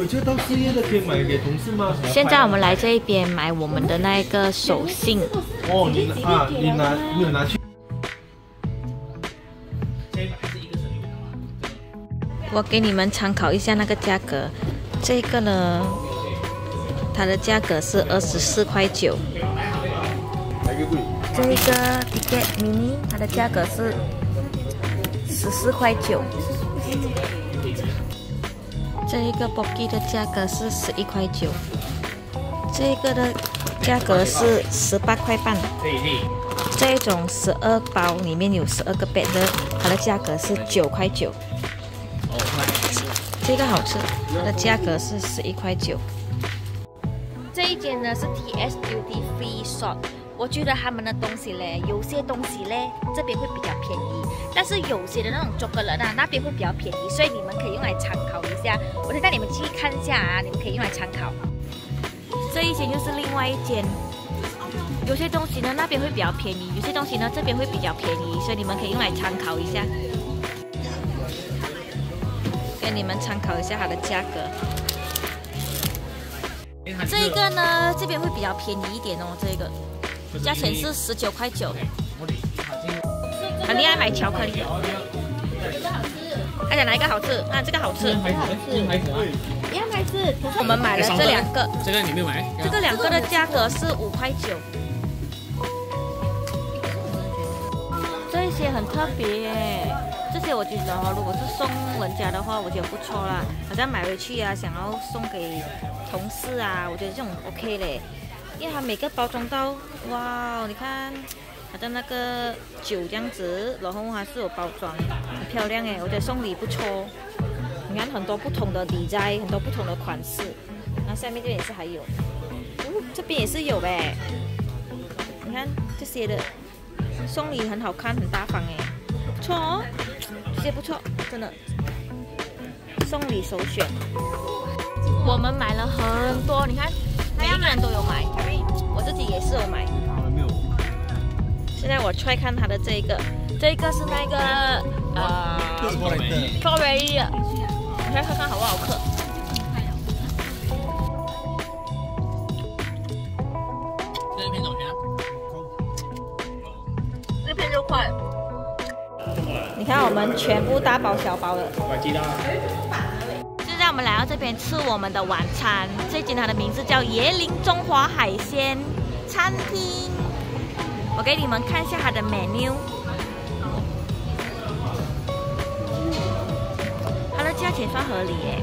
我觉得到四月的可以买给同事吗？现在我们来这一边买我们的那个手信。哦，你拿啊，你拿没有拿去？我给你们参考一下那个价格，这个呢，它的价格是二十四块九。这个 Ticket Mini 它的价格是十四块九。这一个 Boki 的价格是十一块九。这个的价格是十八块半。这一种十二包里面有十二个 bed 的，它的价格是九块九。这个好吃，它的价格是十一块九。这一间呢是 TS Duty Free Shop，我觉得他们的东西嘞，有些东西嘞这边会比较便宜，但是有些的那种中国人啊那边会比较便宜，所以你们可以用来参考一下。我再带你们去看一下啊，你们可以用来参考。这一间就是另外一间，有些东西呢那边会比较便宜，有些东西呢这边会比较便宜，所以你们可以用来参考一下。给你们参考一下它的价格。这个呢，这边会比较便宜一点哦。这个价钱是十九块九。很厉害，买巧克力。大家哪一个好吃？啊，这个好吃。一样好吃。一样好吃。我们买了这两个。这个你没有买？这个两个的价格是五块九。这些很特别。这些我觉得哈，如果是送人家的话，我觉得不错啦。好像买回去啊，想要送给同事啊，我觉得这种 OK 嘞。因为它每个包装到，哇，你看，好像那个酒这样子，然后还是有包装，很漂亮哎，我觉得送礼不错。你看很多不同的底栽，很多不同的款式。那下面这边也是还有，哦，这边也是有呗。你看这些的，送礼很好看，很大方哎，不错哦。这些不错，真的，送礼首选。我们买了很多，你看，每一个人都有买，我自己也是有买。现在我来看它的这个，这个是那个呃，strawberry 的，你来看看好不好嗑？这片多少钱？这片六块。你看，我们全部大包小包的。现在我们来到这边吃我们的晚餐，这间它的名字叫椰林中华海鲜餐厅。我给你们看一下它的 menu，它的价钱算合理耶，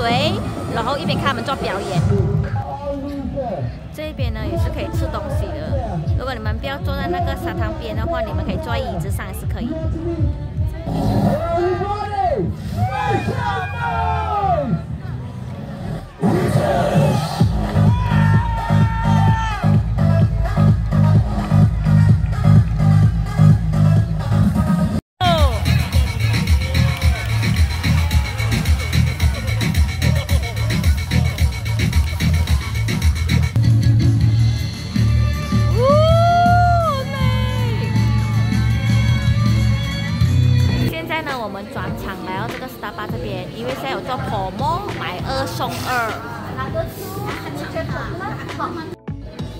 对，然后一边看他们做表演，这边呢也是可以吃东西的，如果你们不要坐在那个沙滩边的话，你们可以坐在椅子上也是可以。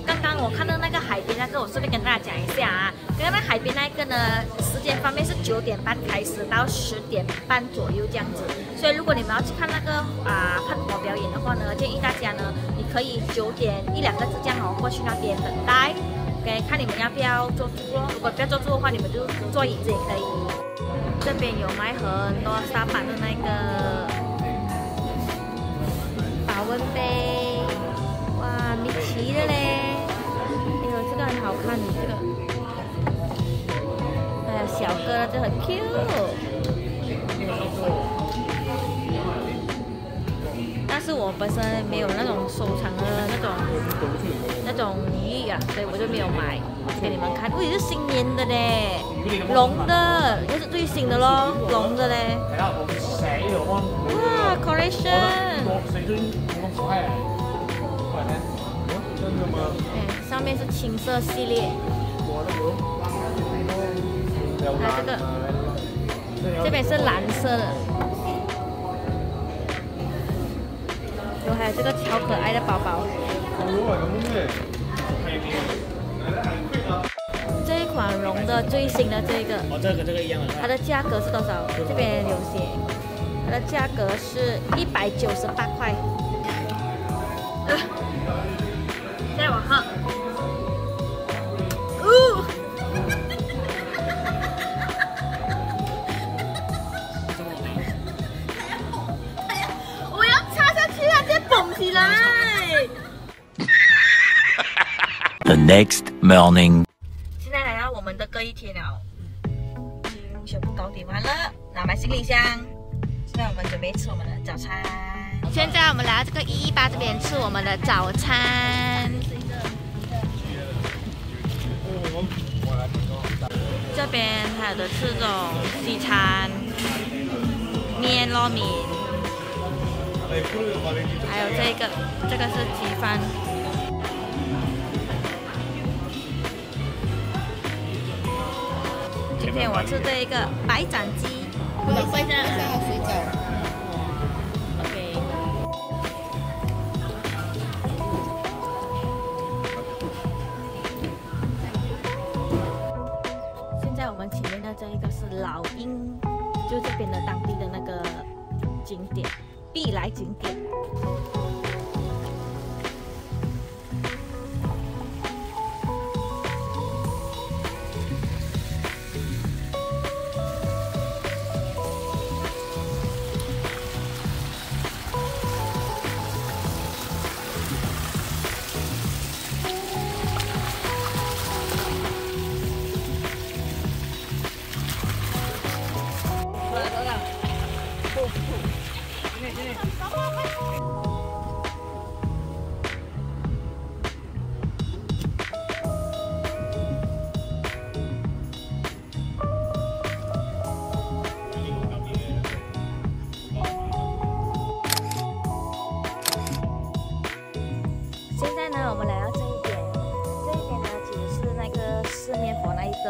刚刚我看到那个海边那个，我顺便跟大家讲一下啊。刚刚那海边那个呢，时间方面是九点半开始到十点半左右这样子。所以如果你们要去看那个啊喷火表演的话呢，建议大家呢，你可以九点一两个字这样哦过去那边等待。OK，看你们要不要坐住哦。如果不要坐住的话，你们就坐椅子也可以。这边有卖很多沙板的那个保温杯，看，这个。还有小哥的，这很 Q。但是我本身没有那种收藏的那种那种鱼啊，所以我就没有买给你们看。这也是新年的嘞，龙的，也是最新的咯，龙的嘞。哇，collection！真的吗？哎，上面是青色系列，还有这个，这边是蓝色的。有还有这个超可爱的包包。这一款绒的最新的这个，哦，这个这个一样。它的价格是多少？这边有写，它的价格是一百九十八块。再往后。Next morning. 现在来到我们的这一天了，嗯全部搞定完了，拿买行李箱。现在我们准备吃我们的早餐。现在我们来到这个一一八这边吃我们的早餐。这边还有的吃这种西餐，面糯米，还有这个，这个是鸡饭。天我吃这一个白斩鸡。我的饭上还有水饺。OK。现在我们前面的这一个是老鹰，就这边的当地的那个景点，必来景点。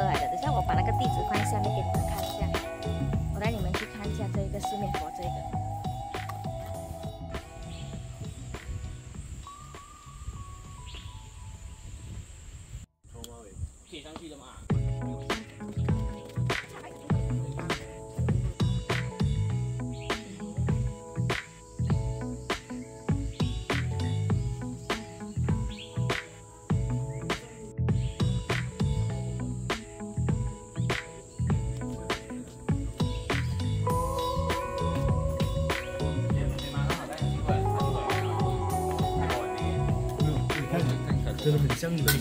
来的。等下我把那个地址放在下面给你们看真的很像你的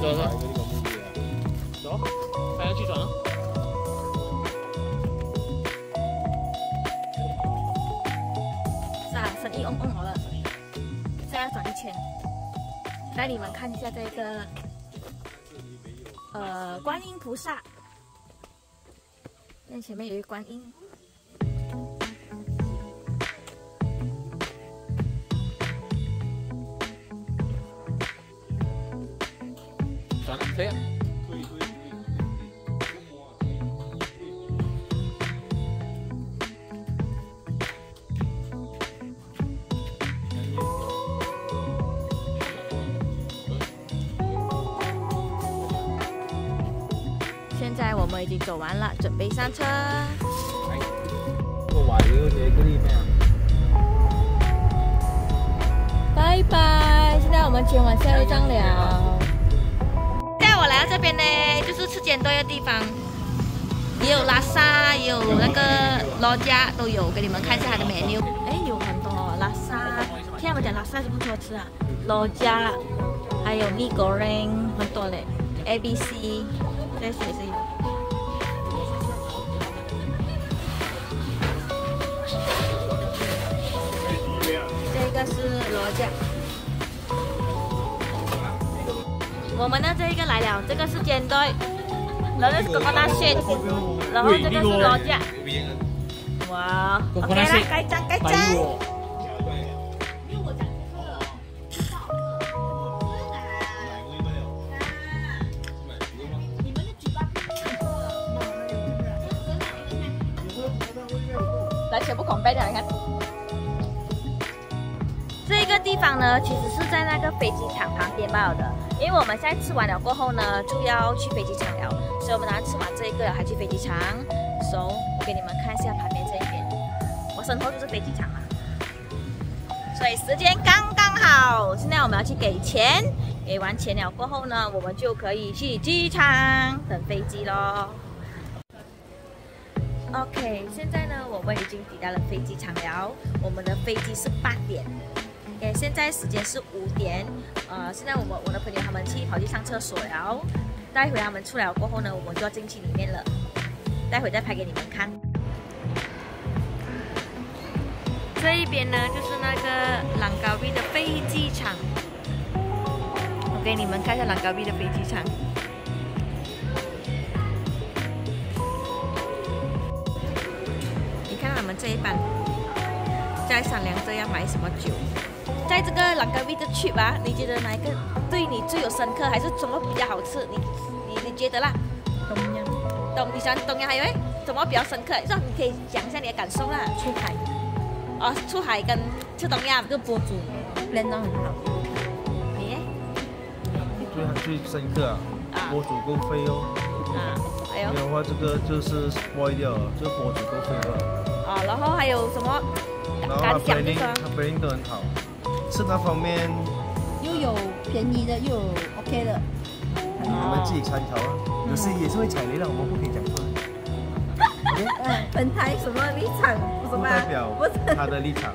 走走走，走，快要去转了。是啊，生意嗡嗡好了，现在转一圈，带你们看一下这个，呃，观音菩萨，那前面有一个观音。可以啊。现在我们已经走完了，准备上车。拜拜！现在我们前往下一站了。我来到这边呢，就是吃煎堆的地方，也有拉萨，也有那个罗家都有，给你们看一下它的 menu。哎，有很多哦拉萨，听他们讲拉萨是不错吃啊，罗家，还有 m i goreng 很多嘞，A B C 这些是有。这个是罗家。我们的这一个来了，这个是煎堆，然后这是狗狗大蟹，然后这个是罗家。哇，OK 啦，盖章盖章。来，全部孔背的，你看。这个地方呢，其实是在那个飞机场旁边罢了的。因为我们现在吃完了过后呢，就要去飞机场了，所以我们等下吃完这一个还去飞机场。so, 我给你们看一下旁边这一边，我身后就是飞机场了。所以时间刚刚好，现在我们要去给钱，给完钱了过后呢，我们就可以去机场等飞机喽。OK，现在呢，我们已经抵达了飞机场了，我们的飞机是八点。OK，现在时间是五点，呃，现在我们我的朋友他们去跑去上厕所了，待会他们出来过后呢，我们就要进去里面了，待会再拍给你们看。这一边呢就是那个朗高碧的飞机场，我给你们看一下朗高碧的飞机场。你看他们这一班在商量着要买什么酒。在这个朗高碧的 trip 啊，你觉得哪一个对你最有深刻，还是什么比较好吃？你你你觉得啦？东阳东，你喜欢东阳还有诶，什么比较深刻？让你可以讲一下你的感受啦。出海，哦，出海跟吃东阳，这个博主练得很好。你耶最最深刻啊啊，博主够飞哦，啊，还有没有的话这个就是 spoil 掉了，这个博主够飞了。啊，然后还有什么然后他感想？就 planning 是说他都很好，吃那方面又有便宜的，又有 OK 的。你们自己参考啊，有时也是会踩雷的，我们不可以讲出来。嗯，本台什么立场？什不么？代表不是。他的立场。